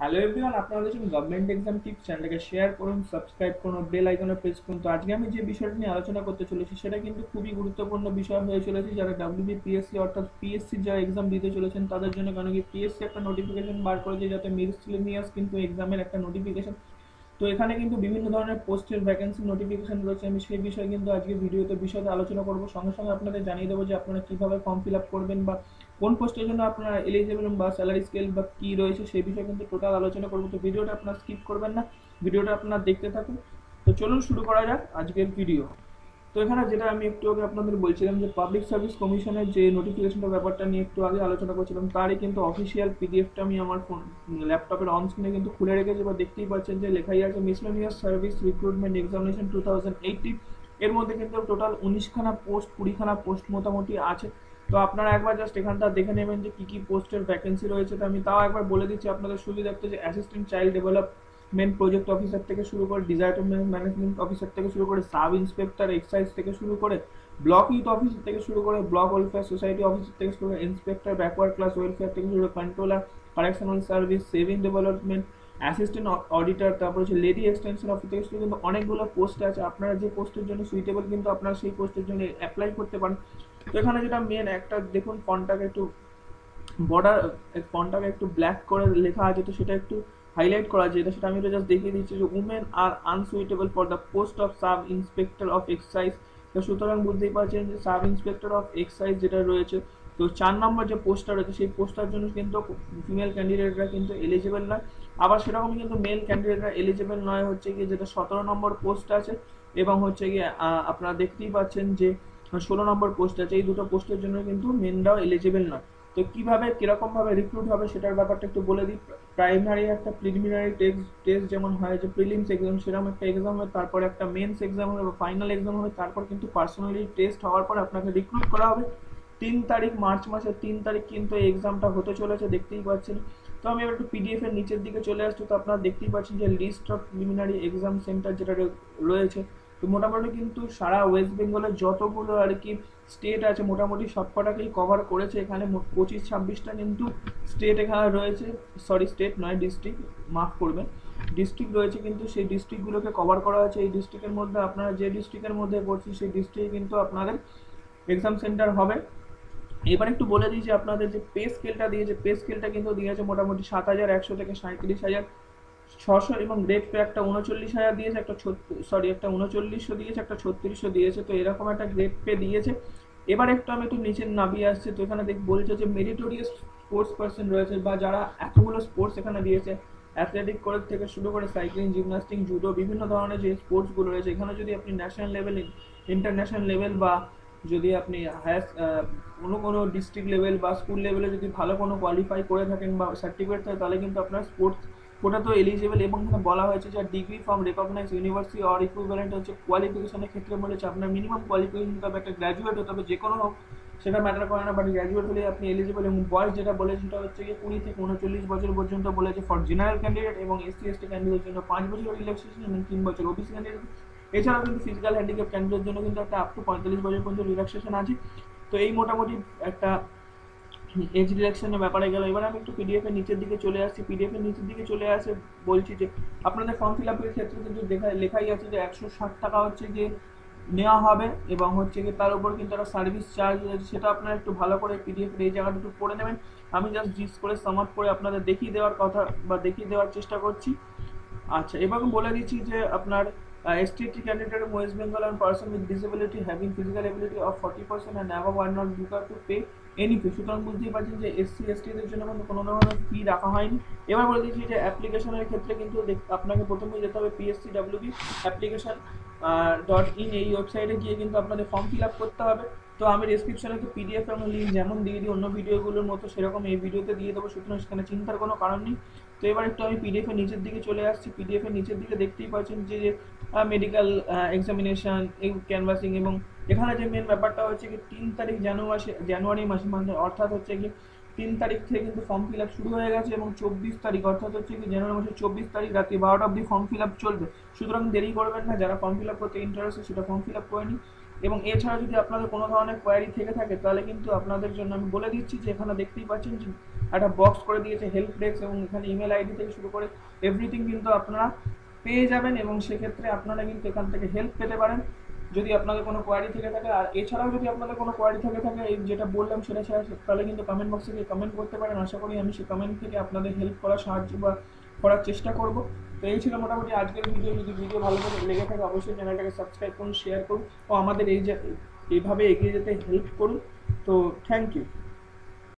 Hello everyone আপনারা দেখছেন government exam tips চ্যানেলটাকে শেয়ার করুন সাবস্ক্রাইব করুন বেল আইকনে প্রেস করুন। তো আজকে আমি যে বিষয়টা নিয়ে আলোচনা করতে চলেছি, সেটা কিন্তু খুবই গুরুত্বপূর্ণ বিষয় হয়ে চলেছে। যারা ডাব্লিউবি পিএসসি অর্থাৎ পিএসসি যারা এক্সাম দিতে চলেছেন, তাদের জন্য কারণ কি পিএসসি একটা নোটিফিকেশন বার করেছে যাতে মিসলিনিয়াস কিন্তু এক্সামের একটা নোটিফিকেশন তো এখানে কিন্তু বিভিন্ন ধরনের পোস্টের ভ্যাকেন্সি নোটিফিকেশন রয়েছে। আমি সেই বিষয়ে কিন্তু আজকে ভিডিওতে বিষয়ে আলোচনা করব। সঙ্গে সঙ্গে আপনাদের জানিয়ে দেবো যে আপনারা কীভাবে ফর্ম ফিল আপ করবেন বা কোন পোস্টের জন্য আপনারা এলিজিবল বা স্যালারি স্কেল বা কী রয়েছে সেই বিষয়ে কিন্তু টোটাল আলোচনা করব। তো ভিডিওটা আপনারা স্কিপ করবেন না, ভিডিওটা আপনারা দেখতে থাকুন। তো চলুন শুরু করা যাক আজকের ভিডিও তো এখানে যেটা আমি একটু আগে আপনাদের বলছিলাম যে পাবলিক সার্ভিস কমিশনের যে নোটিফিকেশনটা ব্যাপারটা নিয়ে একটু আগে আলোচনা করছিলাম, তারই কিন্তু অফিসিয়াল পিডিএফটা আমি আমার ফোন ল্যাপটপের অন স্ক্রিনে কিন্তু খুলে রেখেছি বা দেখতেই পাচ্ছেন যে লেখাই আছে miscellaneous service recruitment examination two thousand এর মধ্যে কিন্তু টোটাল উনিশখানা পোস্ট কুড়িখানা পোস্ট মোটামুটি আছে। তো আপনারা একবার জাস্ট এখানটা দেখে নেবেন যে কী কী পোস্টের ভ্যাকেন্সি রয়েছে। তো আমি তাও একবার বলে দিচ্ছি, আপনাদের সুবিধার্থে যে assistant child development project officer থেকে শুরু করে ডিজার্টমেন্ট ম্যানেজমেন্ট অফিসার থেকে শুরু করে সাব ইন্সপেক্টর এক্সাইজ থেকে শুরু করে ব্লক ইউথ অফিসার থেকে শুরু করে ব্লক ওয়েলফেয়ার সোসাইটি অফিসার থেকে শুরু করে ইন্সপেক্টর ব্যাকওয়ার্ড ক্লাস ওয়েলফেয়ার থেকে শুরু করে controller correctional service saving development assistant auditor তারপর হচ্ছে লেডি এক্সটেনশন অফিস থেকে কিন্তু অনেকগুলো পোস্ট আছে। আপনারা যে পোস্টের জন্য সুইটেবল কিন্তু আপনারা সেই পোস্টের জন্য অ্যাপ্লাই করতে পারেন। তো এখানে যেটা মেন একটা দেখুন ফন্টটাকে একটু বর্ডার ফন্টটাকে একটু ব্ল্যাক করে লেখা আছে, তো সেটা একটু হাইলাইট করা আছে। সেটা আমি জাস্ট দেখিয়ে দিচ্ছি যে women are unsuitable for the post of sub inspector of excise তো সুতরাং বুঝতেই পারছেন যে সাব ইন্সপেক্টর অফ এক্সাইজ যেটা রয়েছে তো চার নম্বর যে পোস্টটা রয়েছে, সেই পোস্টটার জন্য কিন্তু ফিমেল ক্যান্ডিডেটরা কিন্তু এলিজিবল নয়। আবার সেরকমই কিন্তু মেল ক্যান্ডিডেটরা এলিজিবল নয় হচ্ছে গিয়ে যেটা সতেরো নম্বর পোস্ট আছে এবং হচ্ছে গিয়ে আপনারা দেখতেই পাচ্ছেন যে ষোলো নম্বর পোস্ট আছে। এই দুটো পোস্টের জন্য কিন্তু মেনরাও এলিজিবল নয়। তো কীভাবে কীরকমভাবে রিক্রুট হবে সেটার ব্যাপারটা একটু বলে দিই। প্রাইমারি একটা প্রিলিমিনারি টেস্ট টেস্ট যেমন হয়, যে প্রিলিমস এক্সাম সেরকম একটা এক্সাম হবে, তারপরে একটা মেন্স এক্সাম হবে ফাইনাল এক্সাম হবে, তারপর কিন্তু পার্সোনালি টেস্ট হওয়ার পর আপনাকে রিক্রুট করা হবে। তিন তারিখ, মার্চ মাসের তিন তারিখ কিন্তু এই এক্সামটা হতে চলেছে, দেখতেই পাচ্ছেন। তো আমি একটু পিডিএফ এর নিচের দিকে চলে আসছি, তো আপনারা দেখতেই পাচ্ছেন যে list of preliminary exam centre যেটা রয়েছে, তো মোটামুটি কিন্তু সারা ওয়েস্ট বেঙ্গলের যতগুলো আর কি স্টেট আছে, মোটামুটি সবকটাকেই কভার করেছে। এখানে পঁচিশ, ছাব্বিশটা কিন্তু স্টেট এখানে রয়েছে। সরি স্টেট নয় ডিস্ট্রিক্ট মাফ করবেন। ডিস্ট্রিক্ট রয়েছে কিন্তু, সেই ডিস্ট্রিক্টগুলোকে কভার করা হয়েছে। এই ডিস্ট্রিক্টের মধ্যে আপনারা যে ডিস্ট্রিক্টের মধ্যে পড়ছি সেই ডিস্ট্রিক্টে কিন্তু আপনাদের এক্সাম সেন্টার হবে। এবার একটু বলে দিই যে আপনাদের যে পে স্কেলটা দিয়েছে পে স্কেলটা কিন্তু দিয়েছে মোটামুটি সাত হাজার, একশো থেকে সাঁত্রিশ হাজার। ছশো এবং গ্রেড পে একটা উনচল্লিশ হাজার দিয়েছে, একটা সরি একটা উনচল্লিশশো দিয়েছে, একটা ছত্রিশশো দিয়েছে। তো এরকম একটা গ্রেড পে দিয়েছে। এবার একটু আমি একটু নিচে নামিয়ে আসছি। তো এখানে দেখ বলছে যে মেরিটোরিয়াস স্পোর্টস পার্সন রয়েছে বা যারা এতগুলো স্পোর্টস এখানে দিয়েছে। অ্যাথলেটিক করে থেকে শুরু করে সাইক্লিং জিমনাস্টিক জুডো বিভিন্ন ধরনের যে স্পোর্টসগুলো রয়েছে। এখানে যদি আপনি ন্যাশনাল লেভেল ইন্টারন্যাশনাল লেভেল বা যদি আপনি হায়ার কোনো কোনো ডিস্ট্রিক্ট লেভেল বা স্কুল লেভেলে যদি ভালো কোনো কোয়ালিফাই করে থাকেন বা সার্টিফিকেট থাকে, তাহলে কিন্তু আপনার স্পোর্টস ওটা তো এলিজিবল এবং বলা হয়েছে যে degree from recognise university or equivalent হচ্ছে কোয়ালিফিকেশনের ক্ষেত্রে বলেছে, আপনার মিনিমাম কোয়ালিফিকেশন হতে হবে, একটা গ্র্যাজুয়েট হতে হবে, যে কোনো হোক, সেটা ম্যাটার করে না বাট গ্র্যাজুয়েট হলে আপনি এলিজিবল এবং বয়স যেটা বলেছে সেটা হচ্ছে কি কুড়ি থেকে উনচল্লিশ বছর পর্যন্ত বলেছে ফর জেনারেল ক্যান্ডিডেট এবং এসসি এসটি ক্যান্ডিডেটের জন্য পাঁচ বছর রিল্যাক্সেশন এবং তিন বছর ওবিসি ক্যান্ডিডেট এছাড়াও কিন্তু ফিজিক্যাল হ্যান্ডিক্যাপ ক্যান্ডিডেটের জন্য কিন্তু একটা আপ টু পঁয়তাল্লিশ বছর পর্যন্ত রিল্যাক্সেশন আছে। তো এই মোটামুটি একটা এজ রিডাকশনের ব্যাপারে গেল। এবার আমি একটু পিডিএফ এর নিচের দিকে চলে আসছি। পিডিএফ এর নিচের দিকে চলে আসে বলছি যে, আপনাদের ফর্ম ফিল আপের ক্ষেত্রে কিন্তু লেখাই আছে যে একশো ষাট টাকা হচ্ছে যে নেওয়া হবে এবং হচ্ছে কি তার উপর কিন্তু একটা সার্ভিস চার্জ সেটা আপনারা একটু ভালো করে পিডিএফ এই জায়গাটা একটু পড়ে নেবেন। আমি জাস্ট জিস করে সামাপ করে আপনাদের দেখিয়ে দেওয়ার কথা বা দেখিয়ে দেওয়ার চেষ্টা করছি। আচ্ছা এবার বলে দিচ্ছি যে আপনার Uh, STT candidate in West Bengal and person with disability having physical ability of 40% and above are not required to pay fee সুতরাং বুঝতেই পারছেন যে এসসি এসটিদের জন্য কিন্তু কোনো ধরনের ফি রাখা হয়নি। এবার বলে দিচ্ছি যে অ্যাপ্লিকেশনের ক্ষেত্রে কিন্তু আপনাকে প্রথমে যেতে হবে PSC WB application dot in এই ওয়েবসাইটে গিয়ে কিন্তু আপনাদের ফর্ম ফিল আপ করতে হবে। তো আমি ডিসক্রিপশনে তো পিডিএফ এবং লিঙ্ক যেমন দিয়ে দিই, অন্য ভিডিওগুলোর মতো সেরকম এই ভিডিওতে দিয়ে দেবো, সুতরাং সেখানে চিন্তার কোনো কারণ নেই। তো এবার একটু আমি পিডিএফ এর নিচের দিকে চলে আসছি। পিডিএফ এর নিচের দিকে দেখতেই পাচ্ছেন যে মেডিকেল এক্সামিনেশন ক্যানভাসিং এবং এখানে যে মেন ব্যাপারটা হচ্ছে কি, তিন তারিখ জানুয়ারি জানুয়ারি মাসে মানে অর্থাৎ হচ্ছে কি, তিন তারিখ থেকে কিন্তু ফর্ম ফিল আপ শুরু হয়ে গেছে এবং চব্বিশ তারিখ, অর্থাৎ হচ্ছে কি, জানুয়ারি মাসের চব্বিশ তারিখ রাত্রি বারোটা অবধি ফর্ম ফিল আপ চলবে। সুতরাং দেরি করবেন না, যারা ফর্ম ফিল আপ করতে ইন্টারেস্ট সেটা ফর্ম ফিল আপ করে নিন। এবং এছাড়া যদি আপনাদের কোনো ধরনের কোয়ারি থেকে থাকে, তাহলে কিন্তু আপনাদের জন্য আমি বলে দিচ্ছি যে, এখানে দেখতেই পাচ্ছেন যে, একটা বক্স করে দিয়েছে হেল্প ডেস্ক এবং এখানে ইমেল আইডি থেকে শুরু করে এভরিথিং কিন্তু আপনারা পেয়ে যাবেন এবং সেক্ষেত্রে আপনারা কিন্তু এখান থেকে হেল্প পেতে পারেন। যদি আপনাদের কোনো কোয়ারি থেকে থাকে, আর এছাড়াও যদি আপনাদের কোনো কোয়ারি থেকে থাকে, এই যেটা বললাম সেটা ছাড়া তাহলে কিন্তু কমেন্ট বক্সে গিয়ে কমেন্ট করতে পারেন। আশা করি আমি সেই কমেন্ট থেকে আপনাদের হেল্প করার সাহায্য বা করার চেষ্টা করব। তো এই ছিল মোটামুটি আজকের ভিডিও যদি ভিডিও ভালো করে লেগে থাকে, অবশ্যই চ্যানেলটাকে সাবস্ক্রাইব করুন শেয়ার করুন। ও আমাদের এই যে এইভাবে এগিয়ে যেতে হেল্প করুন। তো থ্যাংক ইউ